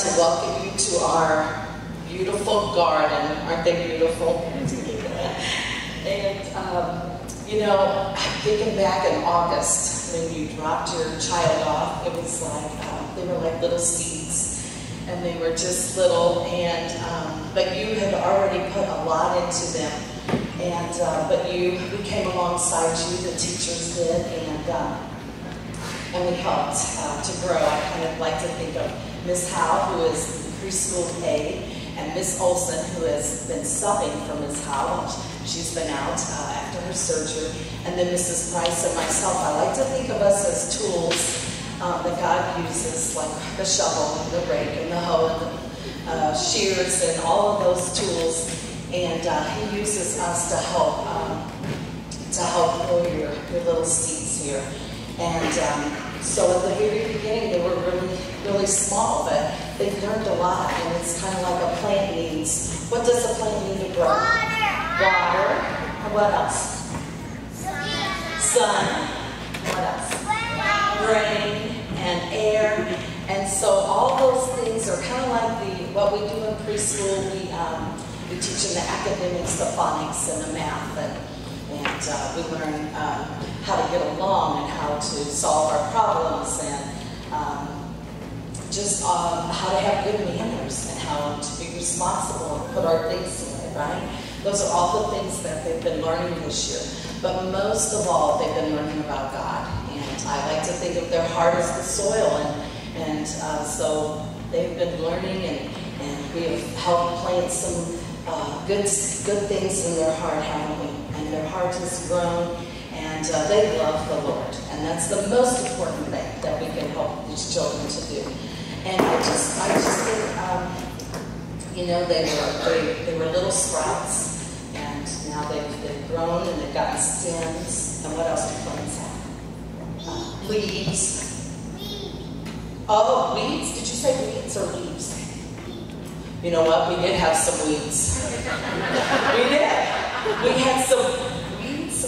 to welcome you to our beautiful garden. Aren't they beautiful? and, um, you know, thinking back in August when you dropped your child off, it was like, um, they were like little seeds. And they were just little, and um, but you had already put a lot into them. And uh, but you, we came alongside you, the teachers did, and um, and we helped uh, to grow. I kind of like to think of Miss Howe, who is preschool aide, and Miss Olson, who has been subbing for Miss Howe. She's been out uh, after her surgery. And then Mrs. Price and myself. I like to think of us as tools um, that God uses, like the shovel and the rake and the hoe and the uh, shears and all of those tools. And uh, He uses us to help um, to help grow your, your little seeds here. And um, so at the very beginning, they were really, really small, but they've learned a lot. And it's kind of like a plant needs. What does a plant need to grow? Water. Water. And what else? Sun. What else? Rain and air. And so all those things are kind of like the what we do in preschool. We um, we teach them the academics, the phonics, and the math, and and uh, we learn um, how to get along and how to solve our problems and um, just um, how to have good manners and how to be responsible and put our things away, right? Those are all the things that they've been learning this year. But most of all, they've been learning about God. And I like to think of their heart as the soil. And, and uh, so they've been learning and, and we have helped plant some uh, good, good things in their heart, haven't we? And their heart has grown and uh, they love the Lord. And that's the most important thing that we can help these children to do. And I just, I just think, um, you know, they were, they, they were little sprouts and now they've, they've grown and they've gotten stems. And what else do plants have? Uh, leaves. Oh, weeds? Did you say weeds or leaves? You know what? We did have some weeds. we did. We had some.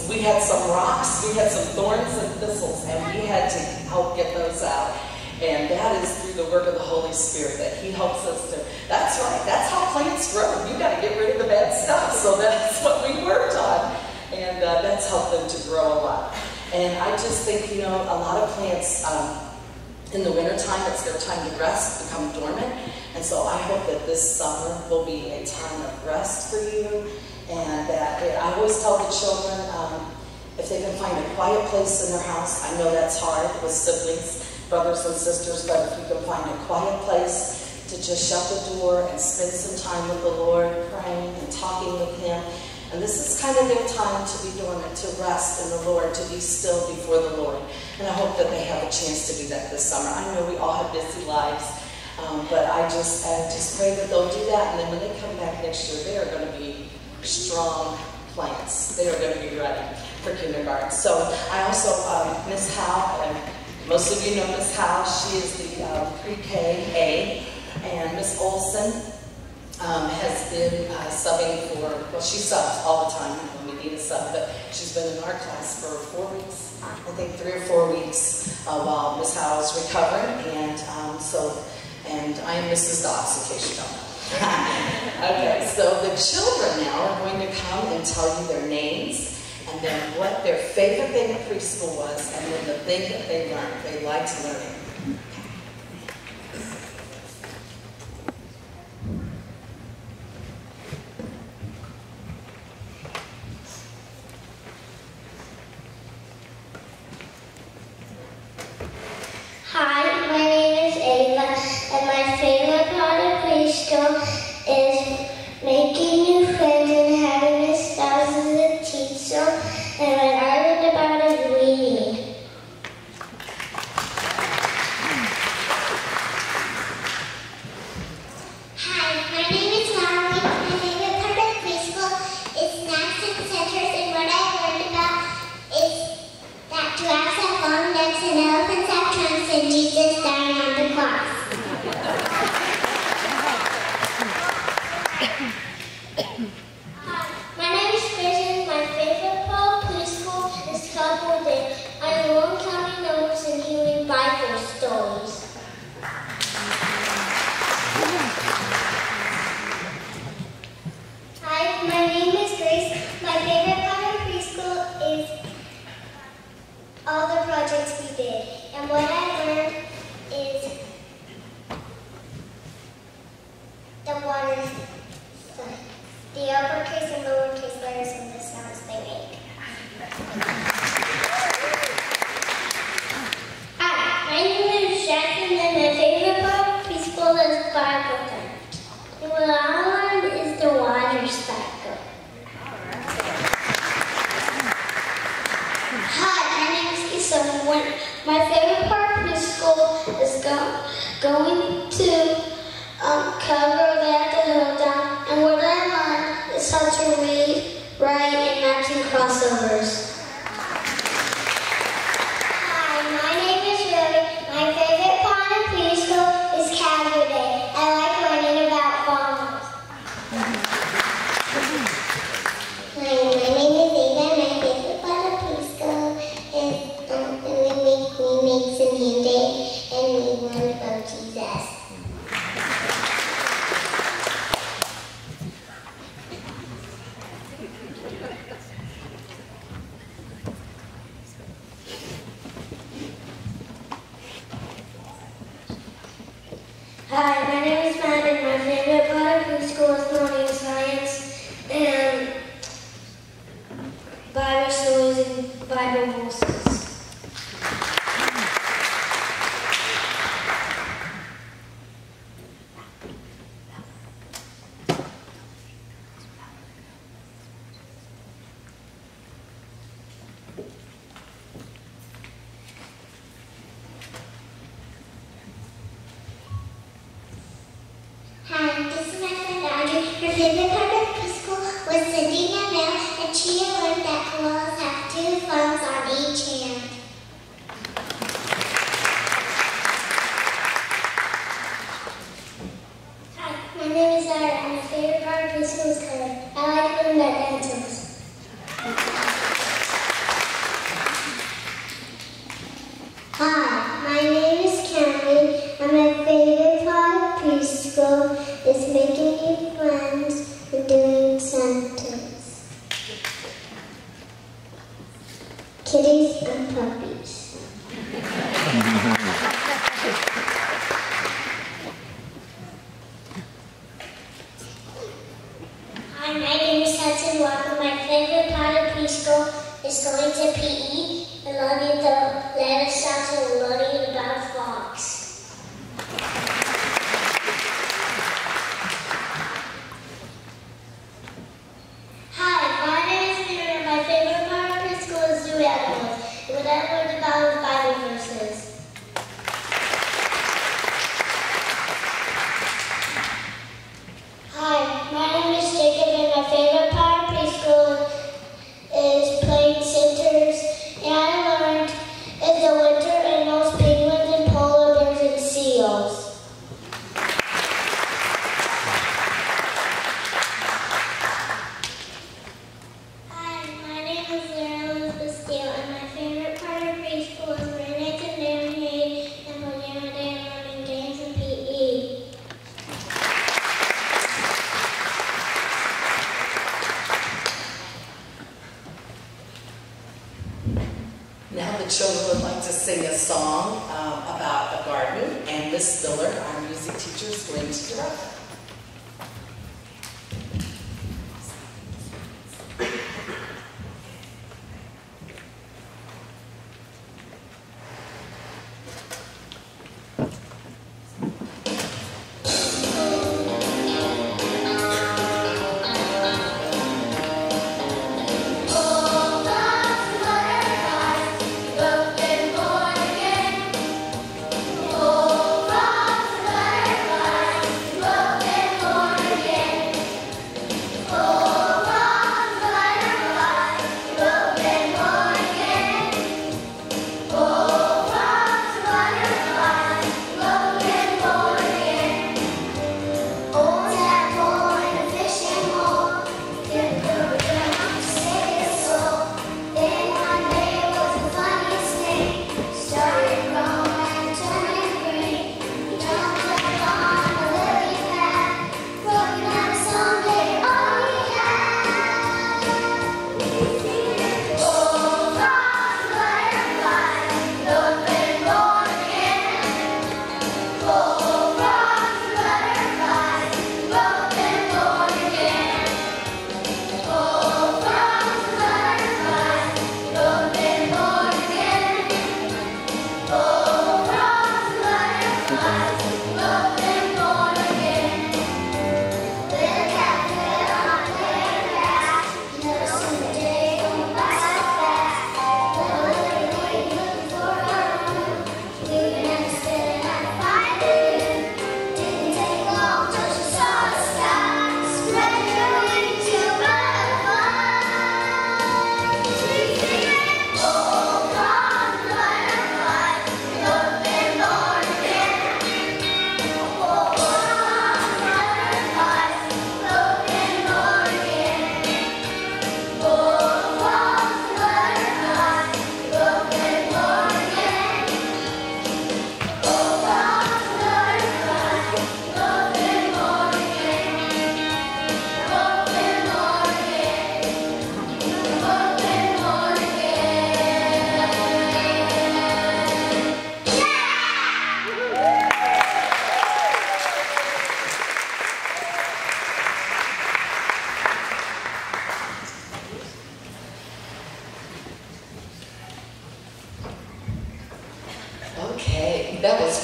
We had some rocks. We had some thorns and thistles, and we had to help get those out. And that is through the work of the Holy Spirit that He helps us to. That's right. That's how plants grow. You got to get rid of the bad stuff. So that's what we worked on, and uh, that's helped them to grow a lot. And I just think you know a lot of plants. Um, in the wintertime, it's their time to rest, become dormant. And so I hope that this summer will be a time of rest for you. And that it, I always tell the children um, if they can find a quiet place in their house, I know that's hard with siblings, brothers and sisters, but if you can find a quiet place to just shut the door and spend some time with the Lord, praying and talking with Him. And this is kind of their time to be dormant, to rest in the Lord, to be still before the Lord. And I hope that they have a chance to do that this summer. I know we all have busy lives, um, but I just, I just pray that they'll do that. And then when they come back next year, they are going to be strong plants. They are going to be ready for kindergarten. So I also, um, Miss Howe, and most of you know Miss Howe. She is the uh, pre-K A. And Miss Olson um, has been uh, subbing for, well, she subs all the time when we need a sub, but she's been in our class for four weeks, I think three or four weeks uh, while Miss Howe is recovering. And um, so, and I am Mrs. Dobbs, in case you don't know. okay, so the children now are going to come and tell you their names and then what their favorite thing at preschool was, and then the thing that they learned. They liked learning. island is the water cycle. Hi, my name is Isabella. My favorite part of school is go, going to um, Lord, we the land to the money.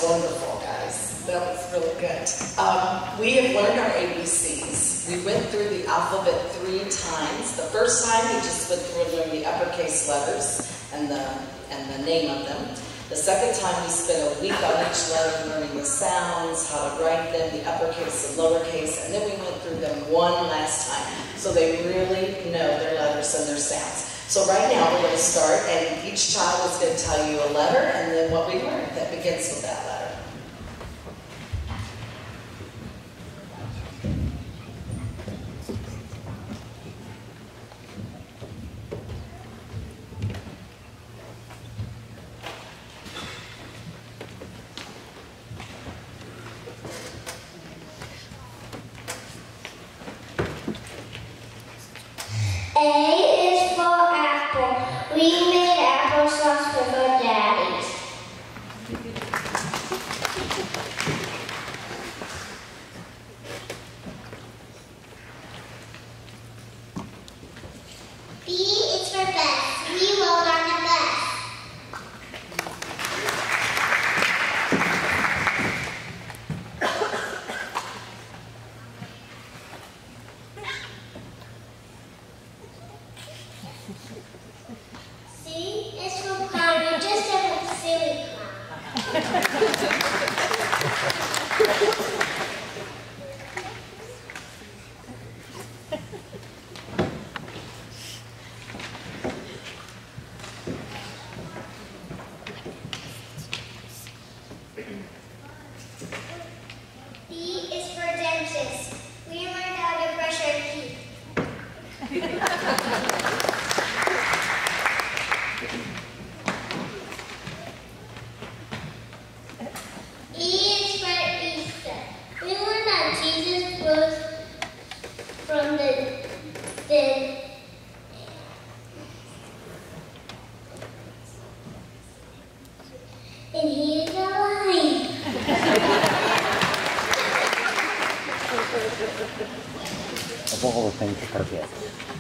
Wonderful, guys. That was really good. Um, we have learned our ABCs. We went through the alphabet three times. The first time we just went through and learned the uppercase letters and the and the name of them. The second time we spent a week on each letter learning the sounds, how to write them, the uppercase and lowercase, and then we went through them one last time. So they really know their letters and their sounds. So right now we're going to start and each child is going to tell you a letter and then what we learned that begins with that letter. P is for library.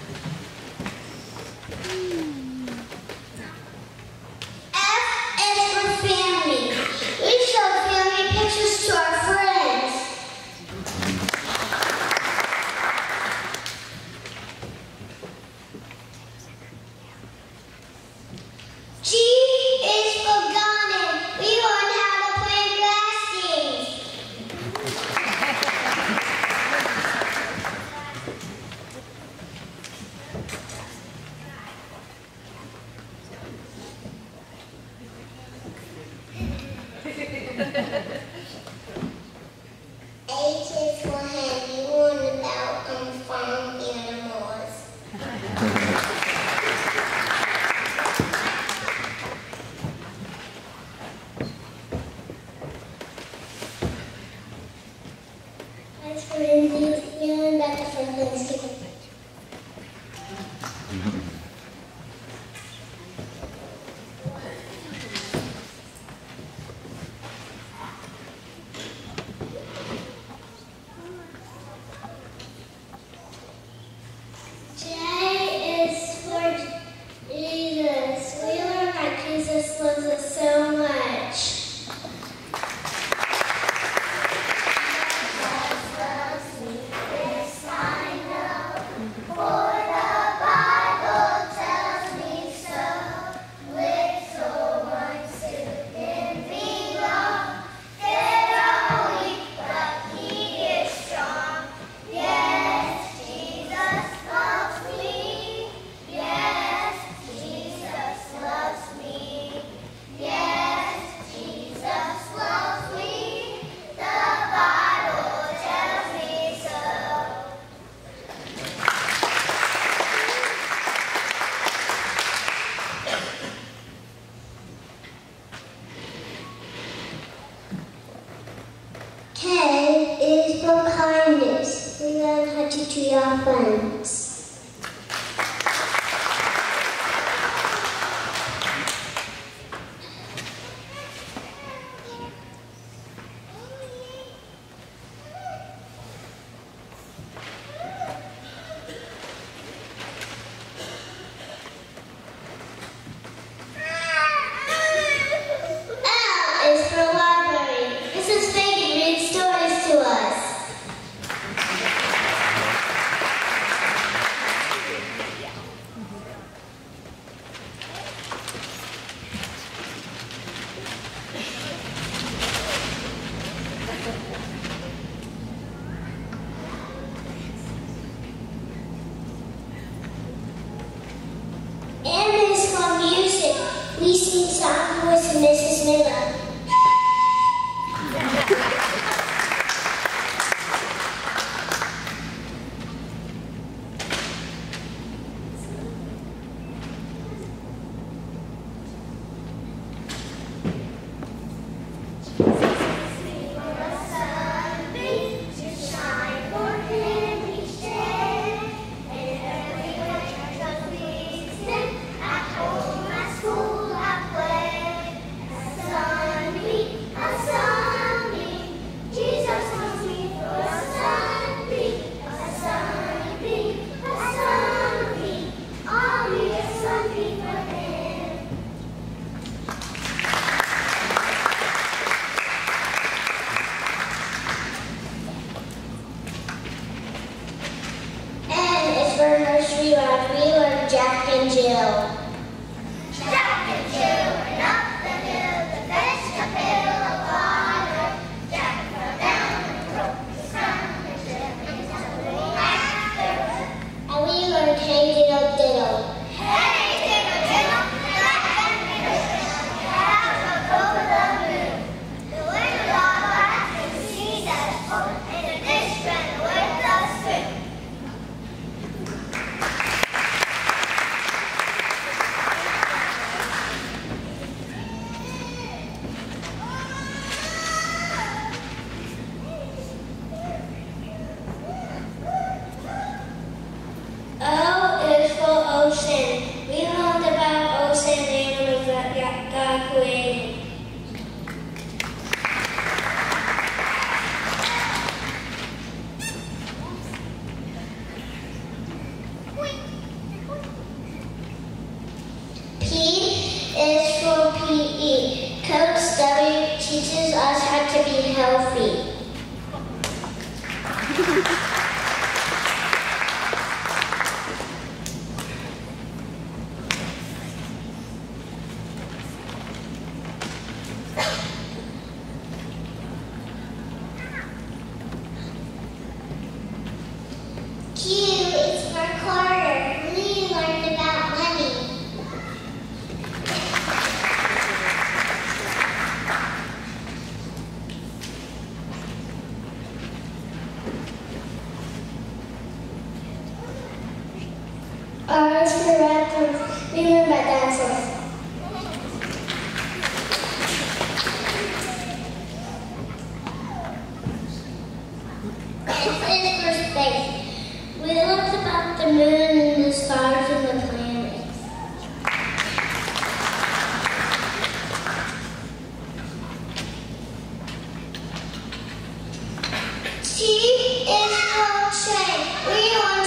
She is called Shay. We want.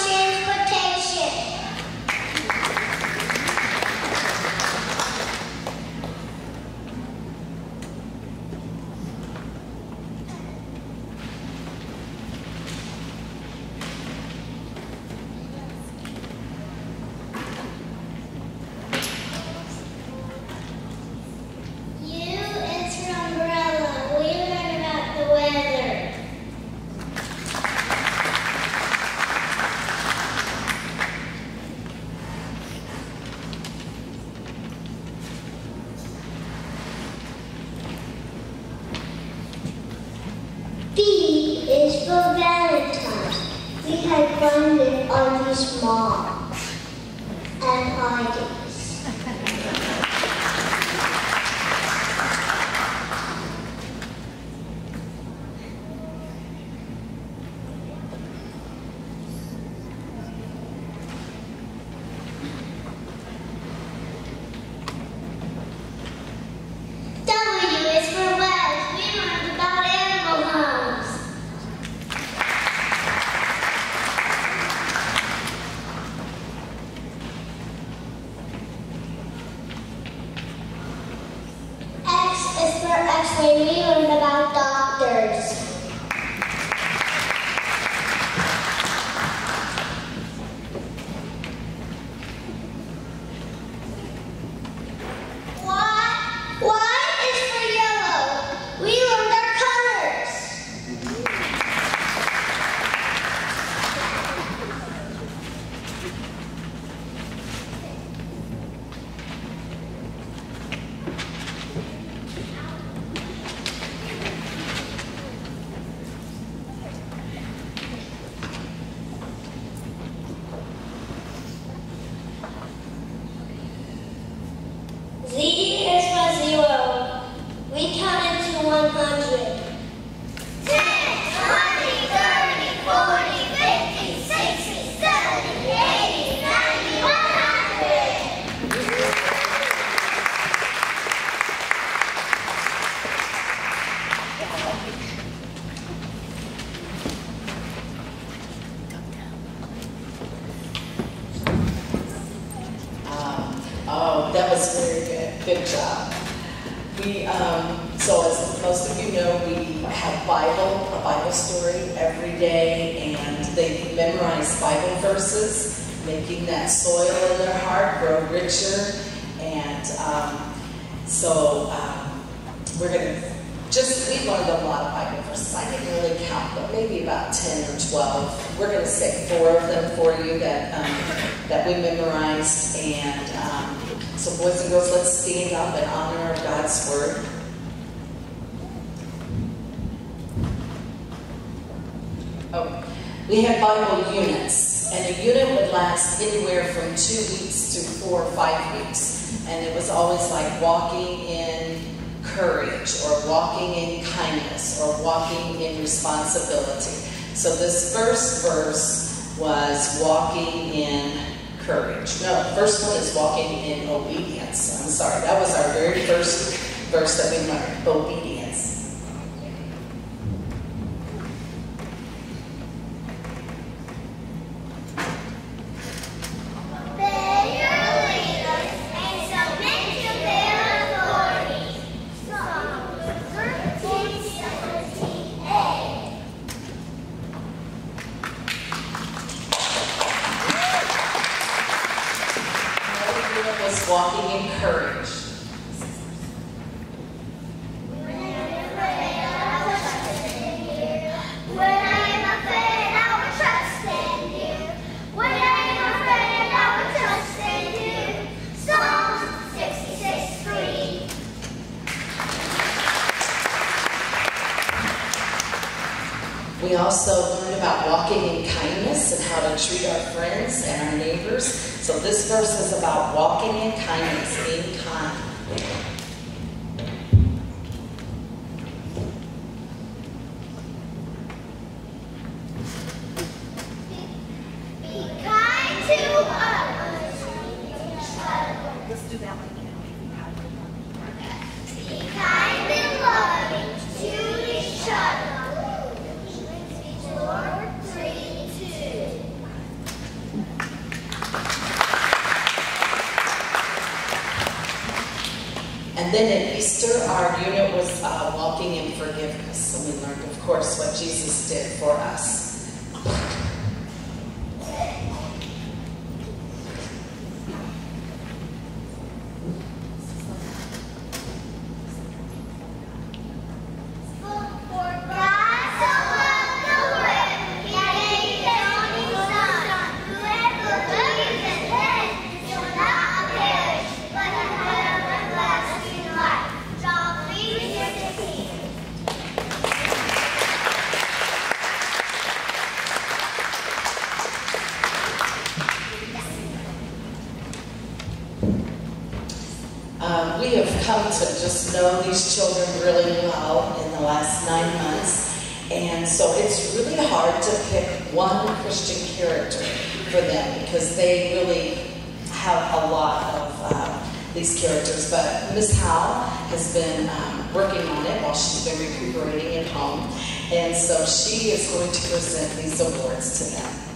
Richer. And um, so um, we're going to just, we've learned a lot of Bible verses. I didn't really count, but maybe about 10 or 12. We're going to say four of them for you that, um, that we memorized. And um, so, boys and girls, let's stand up in honor of God's Word. Oh, we have Bible units, and a unit would last anywhere from two weeks to four or five weeks. And it was always like walking in courage or walking in kindness or walking in responsibility. So this first verse was walking in courage. No, first one is walking in obedience. I'm sorry, that was our very first verse that we learned, obedience. let's do that one again. Be kind and loving to. Four, three, two. And then at Easter, our unit was uh, walking in forgiveness. and we learned, of course, what Jesus did for us. just know these children really well in the last nine months. And so it's really hard to pick one Christian character for them because they really have a lot of uh, these characters. But Miss Howe has been um, working on it while she's been recuperating at home. And so she is going to present these awards to them.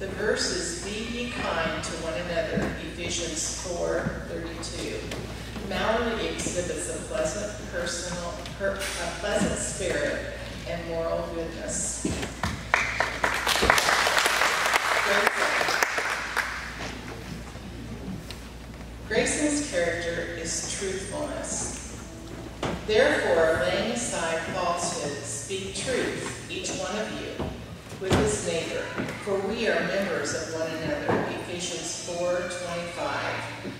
The verse is Be ye kind to one another, Ephesians 4 32. Mallory exhibits a pleasant personal, per, a pleasant spirit and moral goodness. Grayson's character is truthfulness. Therefore, laying aside falsehood, speak truth, each one of you, with his neighbor, for we are members of one another. Ephesians 4:25.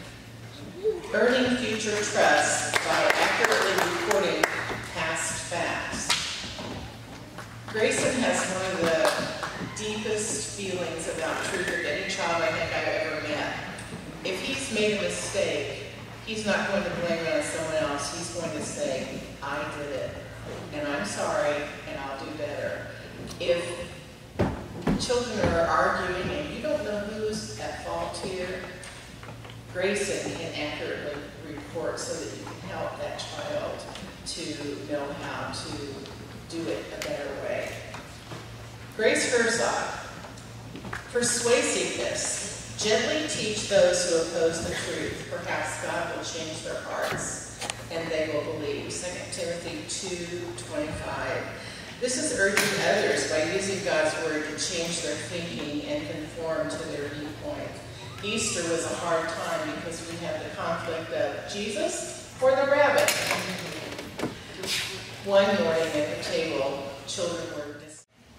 Earning future trust by accurately reporting past facts. Grayson has one of the deepest feelings about truth of any child I think I've ever met. If he's made a mistake, he's not going to blame it on someone else. He's going to say, I did it, and I'm sorry, and I'll do better. If children are arguing and you don't know who's at fault here, Grayson can accurately report so that you can help that child to know how to do it a better way. Grace Herzog, persuasiveness. Gently teach those who oppose the truth. Perhaps God will change their hearts and they will believe. 2 Timothy 2.25. This is urging others by using God's word to change their thinking and conform to their viewpoint. Easter was a hard time because we have the conflict of Jesus or the rabbit. One morning at the table, children were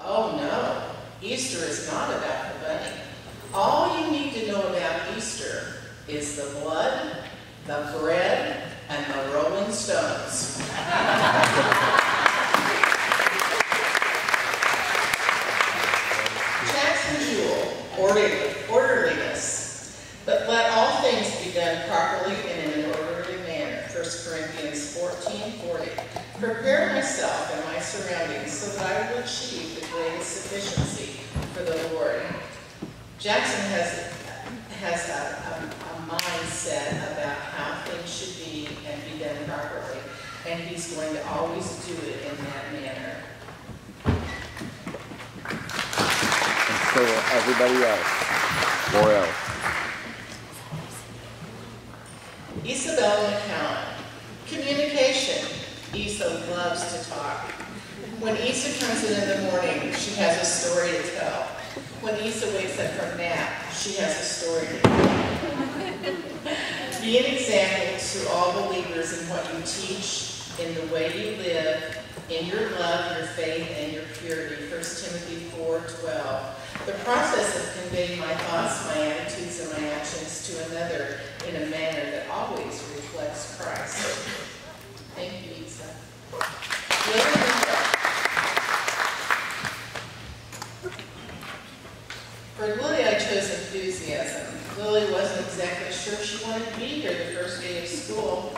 Oh no, Easter is not about the bunny. All you need to know about Easter is the blood, the bread, and the Rolling Stones. orderliness. But let all things be done properly and in an orderly manner. 1 Corinthians 14, 40. Prepare myself and my surroundings so that I will achieve the greatest sufficiency for the Lord. Jackson has, has a, a, a mindset about how things should be and be done properly. And he's going to always do it in that manner. So everybody else. Or else. Isabel McCowan. Communication. Isa loves to talk. When Isa comes in in the morning, she has a story to tell. When Isa wakes up from nap, she has a story to tell. Be an example to all believers in what you teach, in the way you live, in your love, your faith, and your purity. 1 Timothy 4.12. The process of conveying my thoughts, my attitudes, and my actions to another in a manner that always reflects Christ. Thank you, Isa. For Lily, I chose enthusiasm. Lily wasn't exactly sure she wanted to be here the first day of school,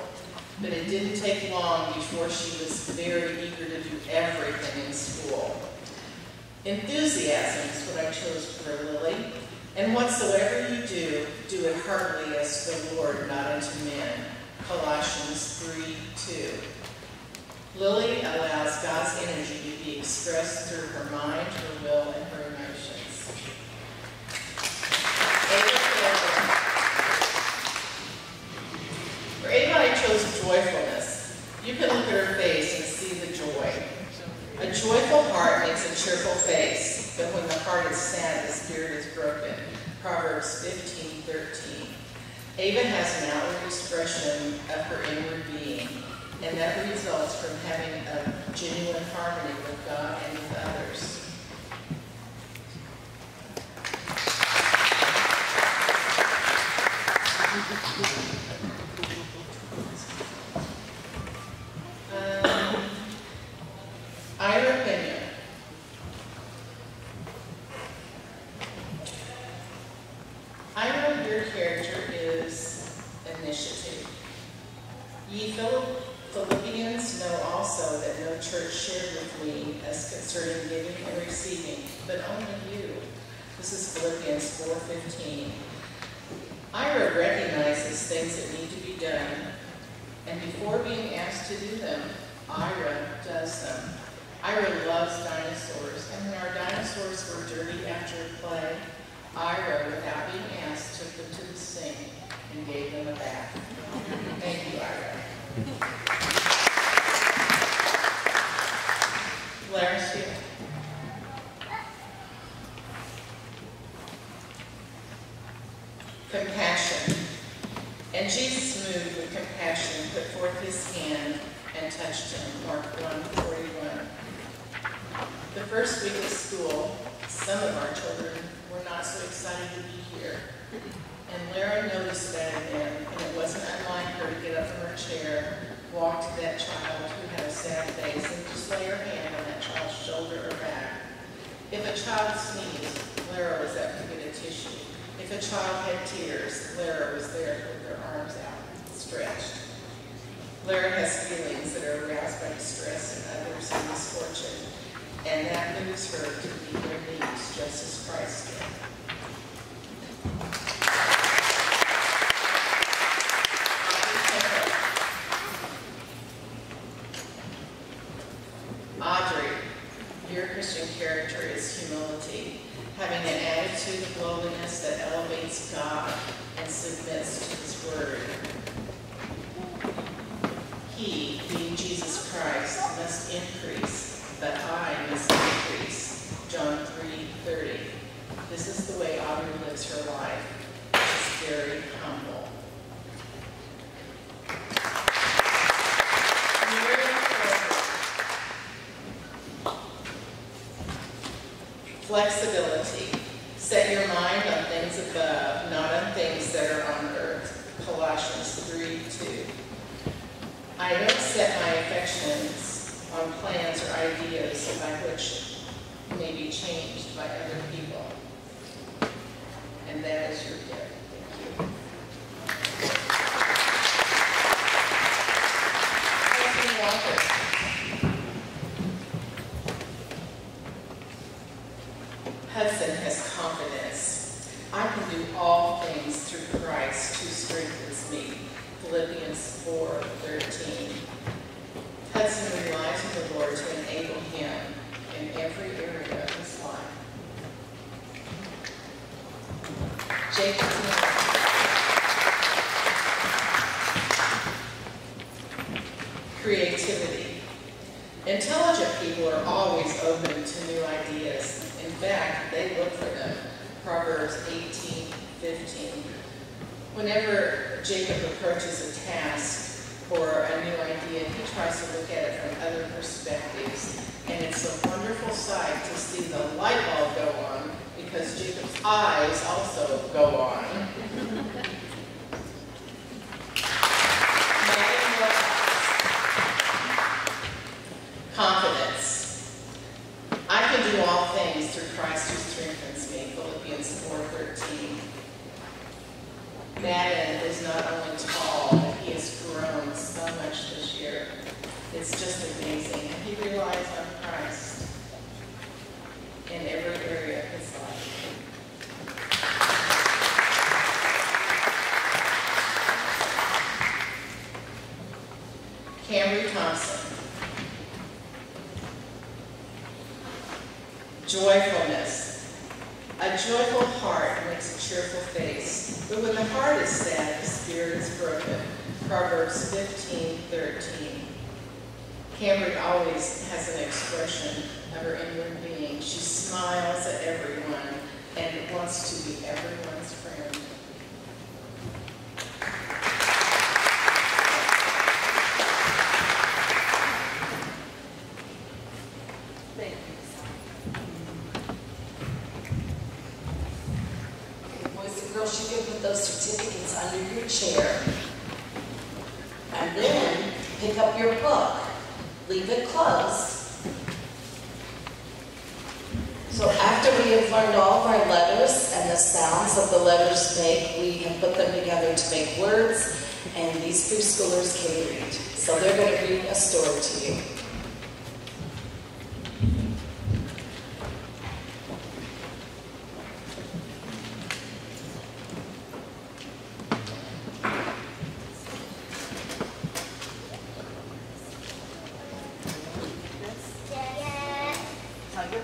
but it didn't take long before she was very eager to do everything in school. Enthusiasm is what I chose for Lily. And whatsoever you do, do it heartily as to the Lord, not unto men. Colossians 3 2. Lily allows God's energy to be expressed through her mind, her will, and her emotions. Ava Fairburn. For Ava, I chose joyfulness. You can look at her face and see the joy. A joyful heart makes a cheerful face, but when the heart is sad, the spirit is broken. Proverbs 15, 13. Ava has an outward expression of her inward being, and that results from having a genuine harmony with God and with others. Um, Ira Pena. Ira, your character is initiative. Ye Phil- Philippians know also that no church shared with me as concerning giving and receiving, but only you. This is Philippians 4.15. Ira recognizes things that need to be done, and before being asked to do them, Does them. Ira loves dinosaurs, and when our dinosaurs were dirty after play, Ira, without being asked, took them to the sink and gave them a bath. Thank you, Ira. Lara Steele. Compassion. And Jesus moved with compassion put forth his hand and touched him. Mark 1:41. First week of school, some of our children were not so excited to be here. And Lara noticed that and it wasn't unlike her to get up from her chair, walk to that child who had a sad face, and just lay her hand on that child's shoulder or back. If a child sneezed, Lara was up to get a tissue. If a child had tears, Lara was there with her arms out, stretched. Lara has feelings that are aroused by distress and others misfortune, and that moves her to meet their needs just as Christ did. Audrey, your Christian character is humility, having an attitude of lowliness that elevates God and submits to His Word. He, being Jesus Christ, must increase, but I must decrease. John 3:30. This is the way Audrey lives her life. She's very humble. Mary Kroger. Flexibility. Set your mind on things above, not on things that are on earth. Colossians 3 2. I don't set my affections on plans or ideas by which may be changed by other people. And that is your gift. Thank you. Hudson Walker. Hudson has confidence. I can do all things through Christ who strengthens me. Philippians 4:13. Hudson relies on the Lord to enable him in every area of his life. Jacob. Creativity. Intelligent people are always open to new ideas. In fact, they look for them. Proverbs 18, 15. Whenever Jacob approaches a task or a new idea, he tries to look at it from other perspectives. And it's a wonderful sight to see the light bulb go on because Jacob's eyes also go on. Madden Morehouse. Confidence. I can do all things through Christ who strengthens me. Philippians 4:13. Madden is not only tall, but he has grown so much this year. It's just amazing. And he relies on Christ in every area of his life. Camry Thompson. Joyfulness. A joyful heart makes a cheerful face, but when the heart is sad, the spirit is broken. Proverbs 15, 13. Camry always has an expression of her inward being. She smiles at everyone and wants to be everyone's friend. Thank you. Okay, Boys and girls, you can put those certificates under your chair. And then pick up your book. Leave it closed. So after we have learned all of our letters and the sounds that the letters make, we have put them together to make words, and these preschoolers can read. So they're going to read a story to you. Tell your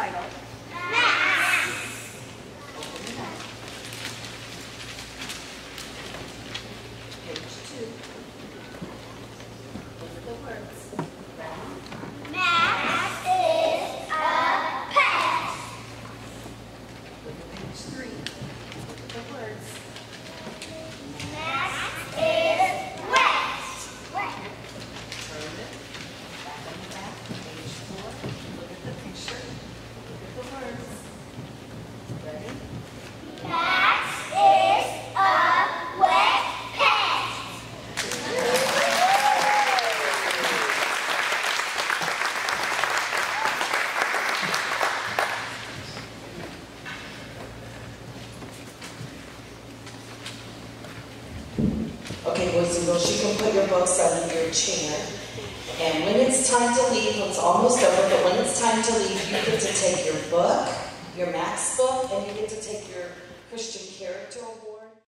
parents the title. Page two. Look at the words. Max is a pet. Look at page three. Look at the words. Max is wet. Girls, you can put your books under your chair. And when it's time to leave, it's almost over, but when it's time to leave, you get to take your